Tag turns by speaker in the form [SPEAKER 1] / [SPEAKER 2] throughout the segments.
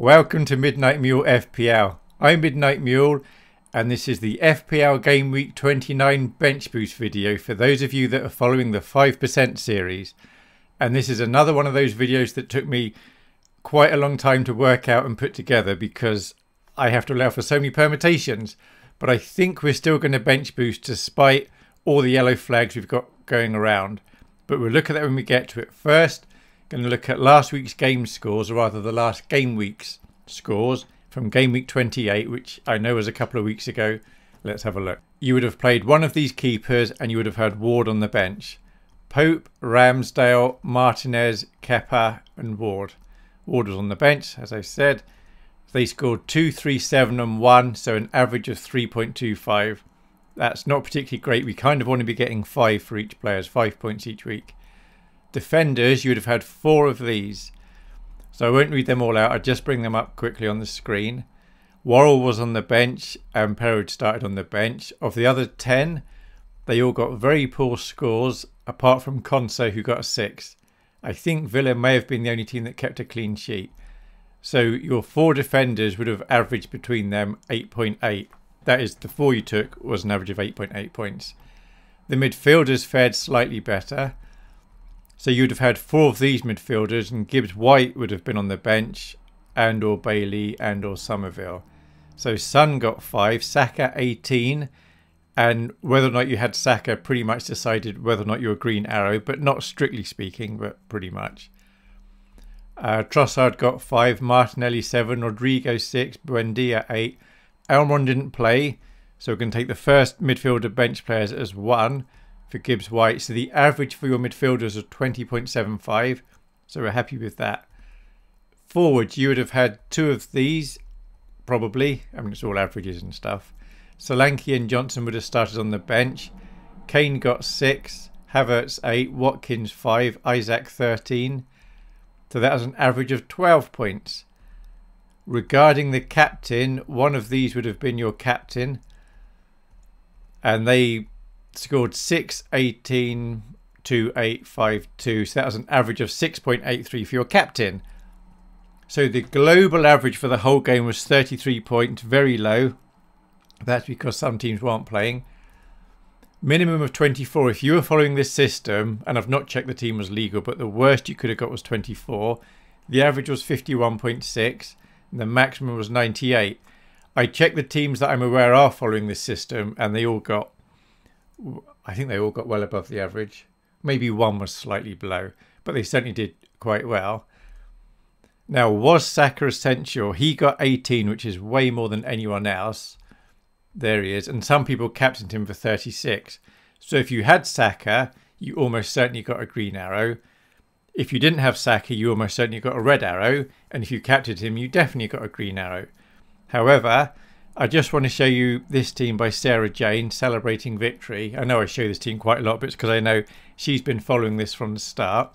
[SPEAKER 1] Welcome to Midnight Mule FPL. I'm Midnight Mule and this is the FPL Game Week 29 Bench Boost video for those of you that are following the 5% series. And this is another one of those videos that took me quite a long time to work out and put together because I have to allow for so many permutations. But I think we're still going to bench boost despite all the yellow flags we've got going around. But we'll look at that when we get to it. First, going to look at last week's game scores, or rather the last game week's scores from game week 28, which I know was a couple of weeks ago. Let's have a look. You would have played one of these keepers and you would have had Ward on the bench. Pope, Ramsdale, Martinez, Kepa and Ward. Ward was on the bench, as I said. They scored 2, 3, 7 and 1, so an average of 3.25. That's not particularly great. We kind of want to be getting 5 for each player, 5 points each week. Defenders, you would have had 4 of these. So I won't read them all out. I'll just bring them up quickly on the screen. Worrall was on the bench and Perwood started on the bench. Of the other 10, they all got very poor scores, apart from Konsa, who got a 6. I think Villa may have been the only team that kept a clean sheet. So your four defenders would have averaged between them 8.8. That is, the four you took was an average of 8.8 points. The midfielders fared slightly better. So you'd have had four of these midfielders, and Gibbs White would have been on the bench, and or Bailey, and or Summerville. So Son got five, Saka 18, and whether or not you had Saka pretty much decided whether or not you were Green Arrow, but not strictly speaking, but pretty much. Uh, Trossard got five, Martinelli seven, Rodrigo six, Buendia eight. Elmon didn't play, so we can take the first midfielder bench players as one for Gibbs White. So the average for your midfielders was 20.75, so we're happy with that. Forwards, you would have had two of these, probably. I mean, it's all averages and stuff. Solanke and Johnson would have started on the bench. Kane got six, Havertz eight, Watkins five, Isak 13. So that was an average of 12 points. Regarding the captain, one of these would have been your captain. And they scored 6, 18, 2, 8, 5, 2. So that was an average of 6.83 for your captain. So the global average for the whole game was 33 points, very low. That's because some teams weren't playing minimum of 24 if you were following this system and i've not checked the team was legal but the worst you could have got was 24 the average was 51.6 and the maximum was 98 i checked the teams that i'm aware are following this system and they all got i think they all got well above the average maybe one was slightly below but they certainly did quite well now was Saka essential he got 18 which is way more than anyone else there he is. And some people captained him for 36. So if you had Saka, you almost certainly got a green arrow. If you didn't have Saka, you almost certainly got a red arrow. And if you captained him, you definitely got a green arrow. However, I just want to show you this team by Sarah Jane celebrating victory. I know I show this team quite a lot, but it's because I know she's been following this from the start.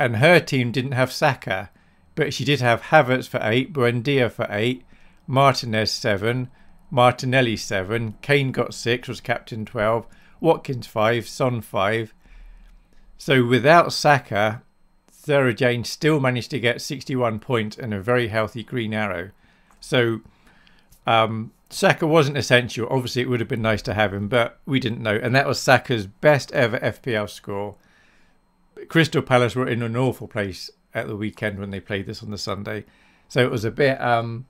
[SPEAKER 1] And her team didn't have Saka, but she did have Havertz for 8, Buendia for 8, Martinez 7, Martinelli 7, Kane got 6, was captain 12, Watkins 5, Son 5. So without Saka, Sarah Jane still managed to get 61 points and a very healthy green arrow. So um, Saka wasn't essential. Obviously, it would have been nice to have him, but we didn't know. And that was Saka's best ever FPL score. Crystal Palace were in an awful place at the weekend when they played this on the Sunday. So it was a bit um,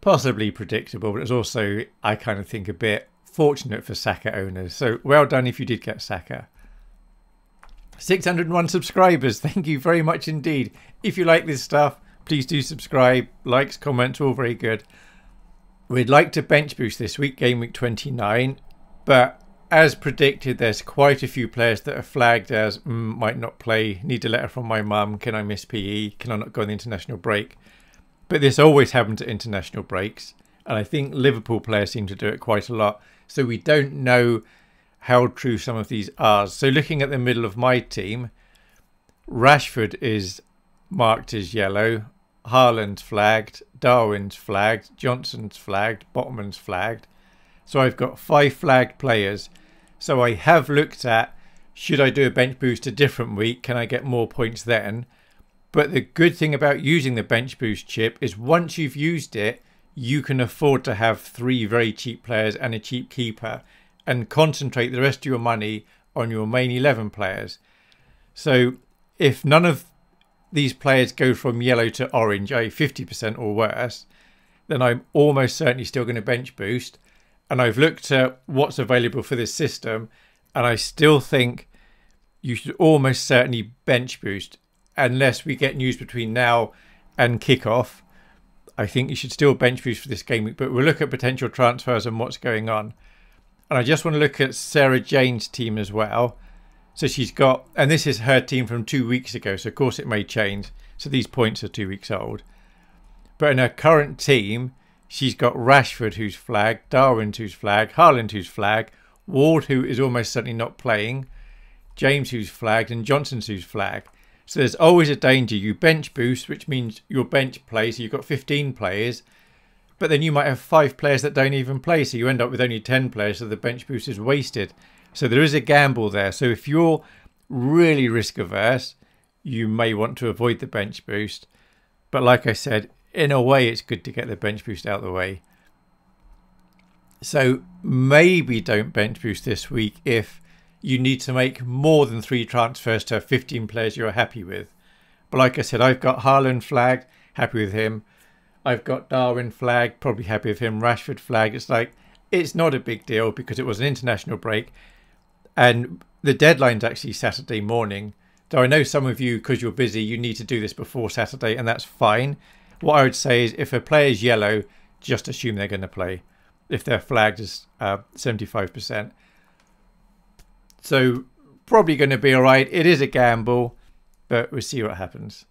[SPEAKER 1] possibly predictable, but it was also, I kind of think, a bit fortunate for Saka owners. So well done if you did get Saka. 601 subscribers. Thank you very much indeed. If you like this stuff, please do subscribe. Likes, comments, all very good. We'd like to bench boost this week, game week 29, but as predicted, there's quite a few players that are flagged as mm, might not play. Need a letter from my mum. Can I miss PE? Can I not go on the international break? But this always happens at international breaks. And I think Liverpool players seem to do it quite a lot. So we don't know how true some of these are. So looking at the middle of my team, Rashford is marked as yellow, Haaland's flagged, Darwin's flagged, Johnson's flagged, Botman's flagged. So I've got five flagged players. So I have looked at should I do a bench boost a different week? Can I get more points then? But the good thing about using the bench boost chip is once you've used it, you can afford to have three very cheap players and a cheap keeper and concentrate the rest of your money on your main 11 players. So if none of these players go from yellow to orange, i.e., 50% or worse, then I'm almost certainly still going to bench boost. And I've looked at what's available for this system, and I still think you should almost certainly bench boost unless we get news between now and kickoff. I think you should still bench boost for this game week, but we'll look at potential transfers and what's going on. And I just want to look at Sarah Jane's team as well. So she's got, and this is her team from two weeks ago. So of course it may change. So these points are two weeks old. But in her current team, she's got Rashford who's flagged, Darwin who's flagged, Haaland who's flagged, Ward who is almost certainly not playing, James who's flagged, and Johnson who's flagged. So there's always a danger. You bench boost, which means your bench plays. So you've got 15 players, but then you might have five players that don't even play. So you end up with only 10 players. So the bench boost is wasted. So there is a gamble there. So if you're really risk averse, you may want to avoid the bench boost. But like I said, in a way, it's good to get the bench boost out of the way. So maybe don't bench boost this week if you need to make more than three transfers to have 15 players you're happy with. But like I said, I've got Haaland flagged, happy with him. I've got Darwin flagged, probably happy with him. Rashford flagged. It's like, it's not a big deal because it was an international break. And the deadline's actually Saturday morning. Though I know some of you, because you're busy, you need to do this before Saturday, and that's fine. What I would say is if a player's yellow, just assume they're going to play. If they're flagged as uh, 75%. So probably going to be all right. It is a gamble, but we'll see what happens.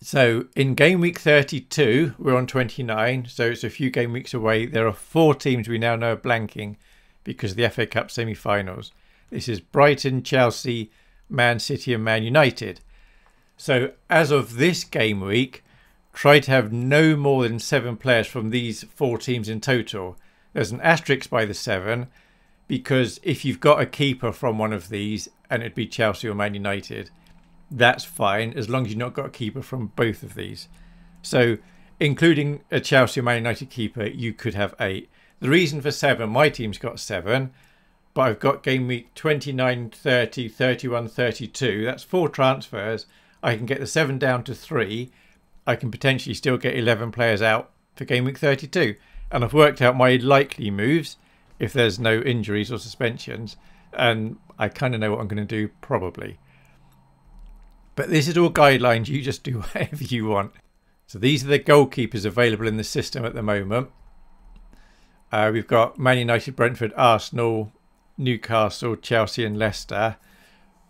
[SPEAKER 1] So in game week 32, we're on 29, so it's a few game weeks away. There are four teams we now know are blanking because of the FA Cup semi-finals. This is Brighton, Chelsea, Man City and Man United. So as of this game week, try to have no more than seven players from these four teams in total. There's an asterisk by the seven because if you've got a keeper from one of these and it'd be Chelsea or Man United, that's fine as long as you've not got a keeper from both of these. So including a Chelsea or Man United keeper, you could have eight. The reason for seven, my team's got seven, but I've got game week 29, 30, 31, 32. That's four transfers. I can get the seven down to three. I can potentially still get 11 players out for game week 32. And I've worked out my likely moves if there's no injuries or suspensions. And I kind of know what I'm going to do, probably. But this is all guidelines. You just do whatever you want. So these are the goalkeepers available in the system at the moment. Uh, we've got Man United, Brentford, Arsenal, Newcastle, Chelsea, and Leicester.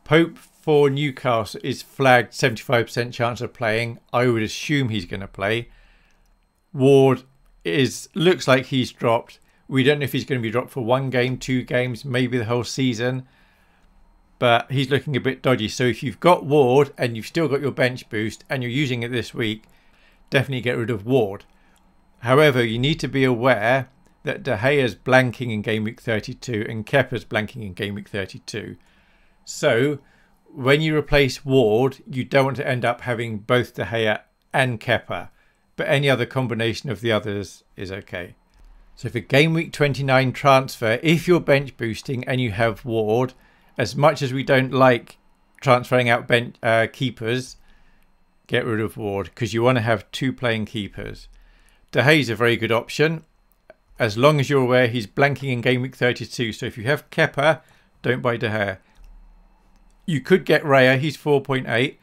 [SPEAKER 1] Pope for Newcastle is flagged 75% chance of playing. I would assume he's going to play. Ward is looks like he's dropped. We don't know if he's going to be dropped for one game, two games, maybe the whole season. But he's looking a bit dodgy. So if you've got Ward and you've still got your bench boost and you're using it this week, definitely get rid of Ward. However, you need to be aware that De Gea's blanking in game week 32 and Kepa's blanking in game week 32. So when you replace Ward, you don't want to end up having both De Gea and Kepa, but any other combination of the others is okay. So for game week 29 transfer, if you're bench boosting and you have Ward, as much as we don't like transferring out bench uh, keepers, get rid of Ward because you want to have two playing keepers. De Gea is a very good option as long as you're aware he's blanking in game week 32. So if you have Kepa, don't buy De Gea. You could get Raya, he's 4.8.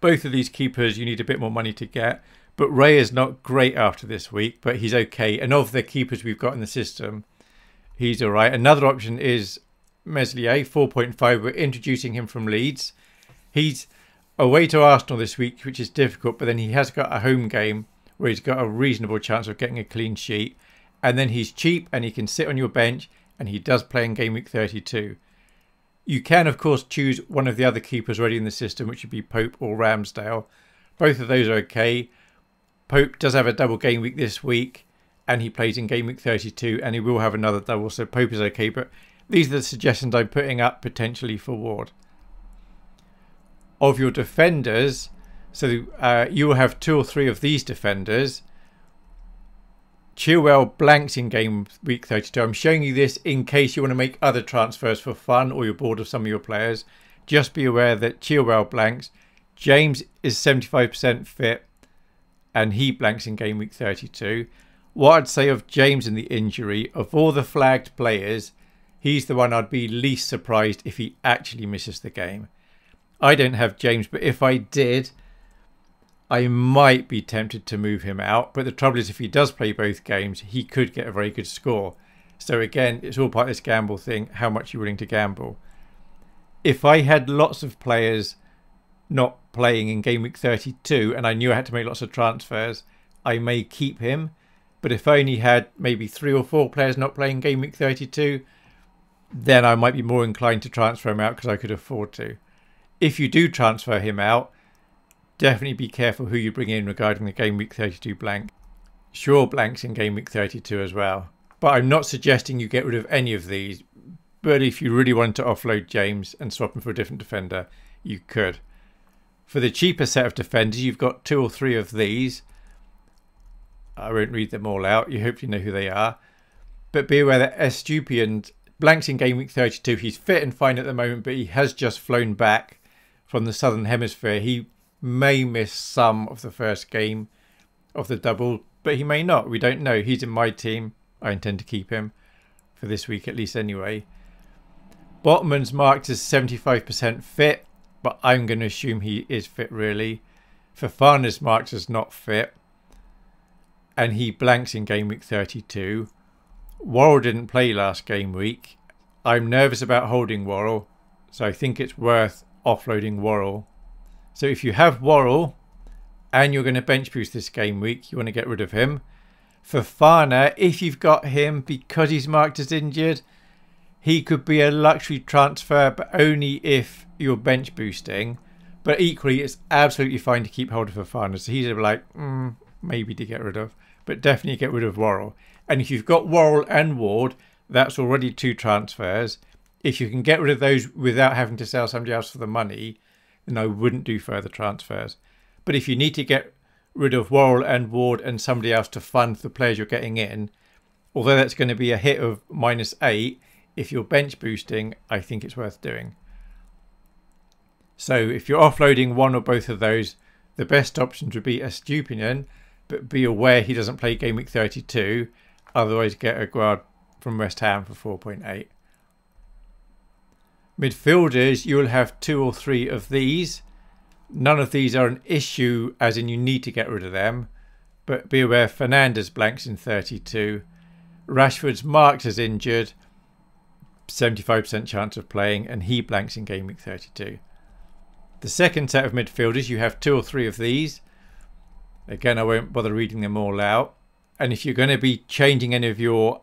[SPEAKER 1] Both of these keepers you need a bit more money to get. But Ray is not great after this week, but he's okay. And of the keepers we've got in the system, he's all right. Another option is Meslier, 4.5. We're introducing him from Leeds. He's away to Arsenal this week, which is difficult, but then he has got a home game where he's got a reasonable chance of getting a clean sheet. And then he's cheap and he can sit on your bench and he does play in game week 32. You can, of course, choose one of the other keepers already in the system, which would be Pope or Ramsdale. Both of those are okay. Pope does have a double game week this week, and he plays in game week 32, and he will have another double, so Pope is okay. But these are the suggestions I'm putting up potentially for Ward. of your defenders, so uh, you will have two or three of these defenders. Chilwell blanks in game week 32. I'm showing you this in case you want to make other transfers for fun or you're bored of some of your players. Just be aware that Chilwell blanks. James is 75% fit and he blanks in game week 32. What I'd say of James in the injury, of all the flagged players, he's the one I'd be least surprised if he actually misses the game. I don't have James, but if I did, I might be tempted to move him out. But the trouble is, if he does play both games, he could get a very good score. So again, it's all part of this gamble thing, how much you're willing to gamble. If I had lots of players not playing in game week 32 and I knew I had to make lots of transfers, I may keep him. But if I only had maybe three or four players not playing game week 32, then I might be more inclined to transfer him out because I could afford to. If you do transfer him out, definitely be careful who you bring in regarding the game week 32 blank. Shaw, blanks in game week 32 as well. But I'm not suggesting you get rid of any of these. But if you really wanted to offload James and swap him for a different defender, you could. For the cheaper set of defenders, you've got two or three of these. I won't read them all out. You hopefully know who they are. But be aware that Estupiñán blanks in game week 32. He's fit and fine at the moment, but he has just flown back from the southern hemisphere. He may miss some of the first game of the double, but he may not. We don't know. He's in my team. I intend to keep him for this week at least anyway. Botman's marked as 75% fit, but I'm going to assume he is fit really. Fofana's marked as not fit, and he blanks in game week 32. Worrall didn't play last game week. I'm nervous about holding Worrall, so I think it's worth offloading Worrall so if you have Worrall and you're going to bench boost this game week, you want to get rid of him. Fofana, if you've got him because he's marked as injured, he could be a luxury transfer, but only if you're bench boosting. But equally, it's absolutely fine to keep hold of Fofana. So he's like, mm, maybe to get rid of, but definitely get rid of Worrall. And if you've got Worrall and Ward, that's already two transfers. If you can get rid of those without having to sell somebody else for the money, then I wouldn't do further transfers. But if you need to get rid of Worrall and Ward and somebody else to fund the players you're getting in, although that's going to be a hit of minus eight, if you're bench boosting, I think it's worth doing. So if you're offloading one or both of those, the best options would be Estupiñán, but be aware he doesn't play game week 32. Otherwise, get Aguerd from West Ham for 4.8. Midfielders, you will have two or three of these. None of these are an issue, as in you need to get rid of them. But be aware, Fernandes blanks in 32. Rashford's marked as injured. 75% chance of playing, and he blanks in game week 32. The second set of midfielders, you have two or three of these. Again, I won't bother reading them all out. And if you're going to be changing any of your...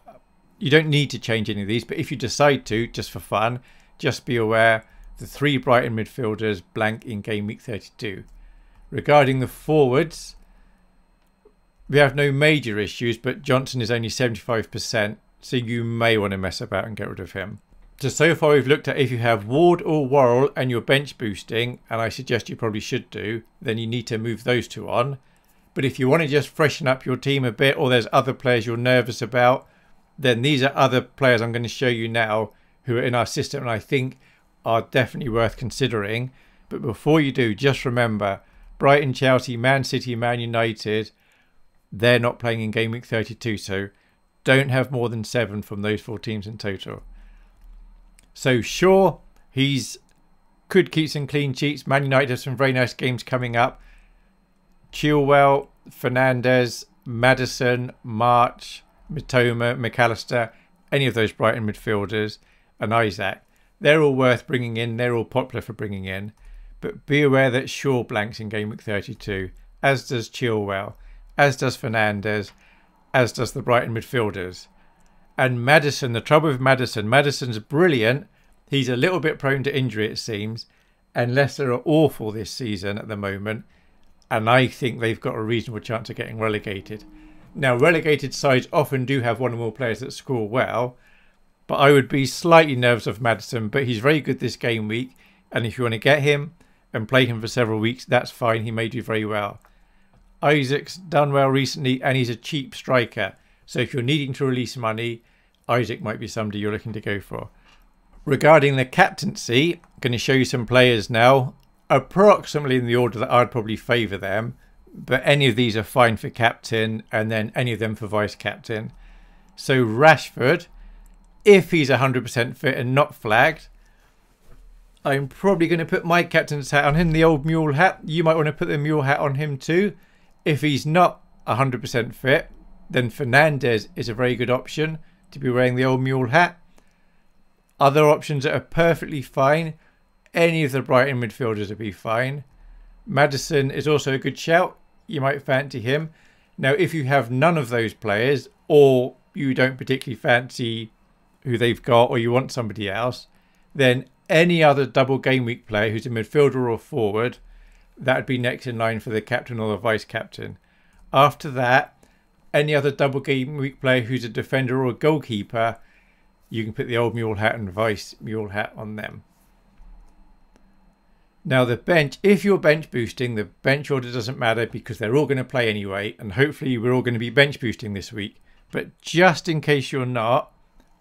[SPEAKER 1] You don't need to change any of these, but if you decide to, just for fun, just be aware the three Brighton midfielders blank in game week 32. Regarding the forwards, we have no major issues, but Johnson is only 75%, so you may want to mess about and get rid of him. So, so far we've looked at if you have Ward or Worrall and you're bench boosting, and I suggest you probably should do, then you need to move those two on. But if you want to just freshen up your team a bit, or there's other players you're nervous about, then these are other players I'm going to show you now who are in our system and I think are definitely worth considering. But before you do, just remember Brighton, Chelsea, Man City, Man United, they're not playing in game week 32. So don't have more than seven from those four teams in total. So Shaw, he's could keep some clean sheets. Man United have some very nice games coming up. Chilwell, Fernandes, Maddison, March, Mitoma, Mac Allister, any of those Brighton midfielders and Isak. They're all worth bringing in. They're all popular for bringing in. But be aware that Shaw blanks in game week 32, as does Chilwell, as does Fernandes, as does the Brighton midfielders. And Maddison, the trouble with Maddison, Maddison's brilliant. He's a little bit prone to injury, it seems. And Leicester are awful this season at the moment. And I think they've got a reasonable chance of getting relegated. Now, relegated sides often do have one or more players that score well. But I would be slightly nervous of Maddison, but he's very good this game week. And if you want to get him, and play him for several weeks, that's fine. He may do very well. Isak's done well recently and he's a cheap striker. So if you're needing to release money, Isak might be somebody you're looking to go for. Regarding the captaincy, I'm going to show you some players now, approximately in the order that I'd probably favour them. But any of these are fine for captain and then any of them for vice captain. So Rashford, if he's 100% fit and not flagged, I'm probably going to put my captain's hat on him, the old mule hat. You might want to put the mule hat on him too. If he's not 100% fit, then Fernandes is a very good option to be wearing the old mule hat. Other options that are perfectly fine. Any of the Brighton midfielders would be fine. Maddison is also a good shout. You might fancy him. Now, if you have none of those players, or you don't particularly fancy who they've got, or you want somebody else, then any other double game week player who's a midfielder or forward, that would be next in line for the captain or the vice captain. After that, any other double game week player who's a defender or a goalkeeper, you can put the old mule hat and vice mule hat on them. Now the bench, if you're bench boosting, the bench order doesn't matter because they're all going to play anyway, and hopefully we're all going to be bench boosting this week. But just in case you're not,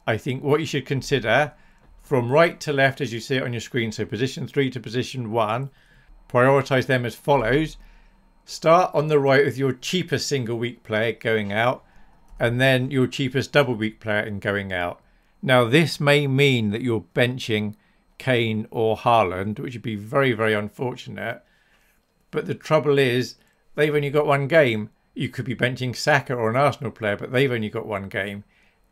[SPEAKER 1] I think what you should consider from right to left as you see it on your screen, so position 3 to position 1, prioritize them as follows. Start on the right with your cheapest single week player going out, and then your cheapest double week player in going out. Now, this may mean that you're benching Kane or Haaland, which would be very, very unfortunate. But the trouble is, they've only got one game. You could be benching Saka or an Arsenal player, but they've only got one game.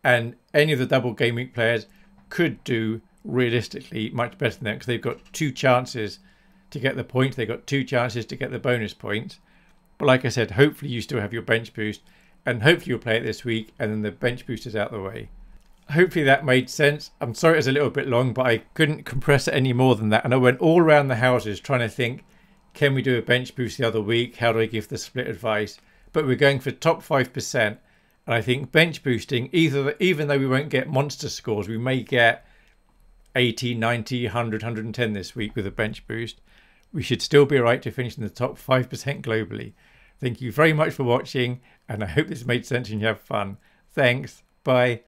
[SPEAKER 1] And any of the double game week players could do realistically much better than that because they've got two chances to get the point. They've got two chances to get the bonus points. But like I said, hopefully you still have your bench boost and hopefully you'll play it this week and then the bench boost is out the way. Hopefully that made sense. I'm sorry it was a little bit long, but I couldn't compress it any more than that. And I went all around the houses trying to think, can we do a bench boost the other week? How do I give the split advice? But we're going for top 5%. And I think bench boosting, either even though we won't get monster scores, we may get 80, 90, 100, 110 this week with a bench boost we should still be right to finish in the top 5% globally. Thank you very much for watching, and I hope this made sense and you have fun. Thanks. Bye.